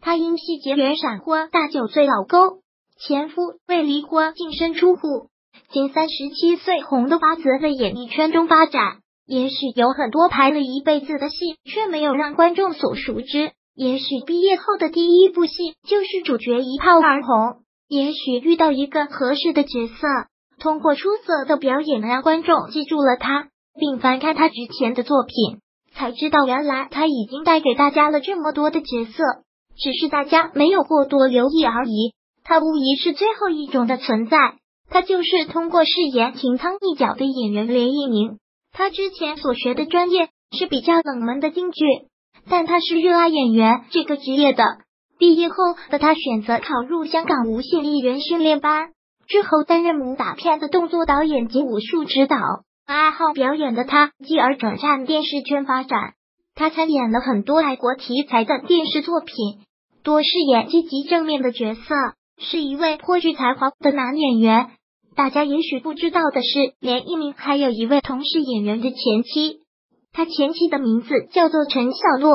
她因戏结缘闪婚，大九岁老公，前夫为离婚净身出户。仅三十七岁红的发紫，在演艺圈中发展。也许有很多拍了一辈子的戏，却没有让观众所熟知。也许毕业后的第一部戏就是主角一炮而红。也许遇到一个合适的角色，通过出色的表演让观众记住了他，并翻看他之前的作品，才知道原来他已经带给大家了这么多的角色，只是大家没有过多留意而已。他无疑是最后一种的存在。他就是通过饰演擎苍一角的演员连奕明。他之前所学的专业是比较冷门的京剧，但他是热爱演员这个职业的。毕业后的他选择考入香港无线艺员训练班，之后担任武打片的动作导演及武术指导。爱好表演的他，继而转战电视圈发展。他参演了很多爱国题材的电视作品，多饰演积极正面的角色，是一位颇具才华的男演员。大家也许不知道的是，连一鸣还有一位同是演员的前妻，他前妻的名字叫做陈小洛。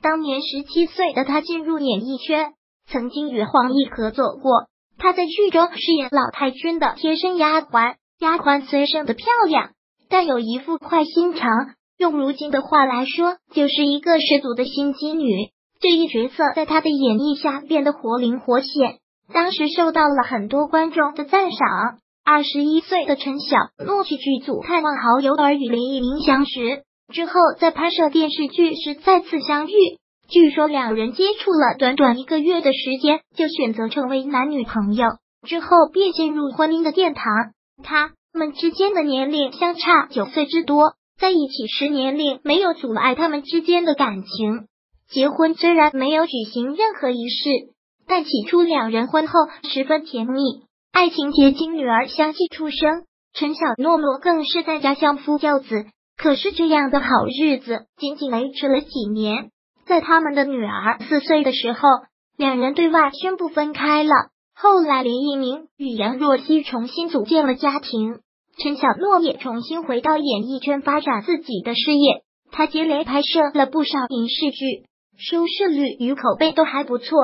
当年十七岁的他进入演艺圈，曾经与黄奕合作过。他在剧中饰演老太君的贴身丫鬟，丫鬟虽生的漂亮，但有一副坏心肠，用如今的话来说，就是一个十足的心机女。这一角色在她的演绎下变得活灵活现，当时受到了很多观众的赞赏。二十一岁的陈晓诺去剧组探望好友，而与林忆明相识之后，在拍摄电视剧时再次相遇。据说两人接触了短短一个月的时间，就选择成为男女朋友，之后便进入婚姻的殿堂。他们之间的年龄相差九岁之多，在一起时年龄没有阻碍他们之间的感情。结婚虽然没有举行任何仪式，但起初两人婚后十分甜蜜。爱情结晶，女儿相继出生，陈小诺诺更是在家相夫教子。可是这样的好日子仅仅维持了几年，在他们的女儿四岁的时候，两人对外宣布分开了。后来，林一鸣与杨若曦重新组建了家庭，陈小诺也重新回到演艺圈发展自己的事业。他接连拍摄了不少影视剧，收视率与口碑都还不错。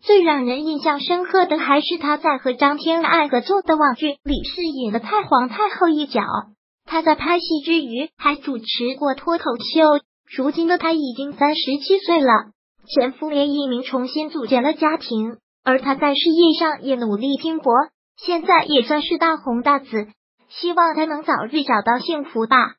最让人印象深刻的还是他在和张天爱合作的网剧里饰演的太皇太后一角。他在拍戏之余还主持过脱口秀。如今的他已经三十七岁了，前夫连一鸣重新组建了家庭，而他在事业上也努力拼搏，现在也算是大红大紫。希望他能早日找到幸福吧。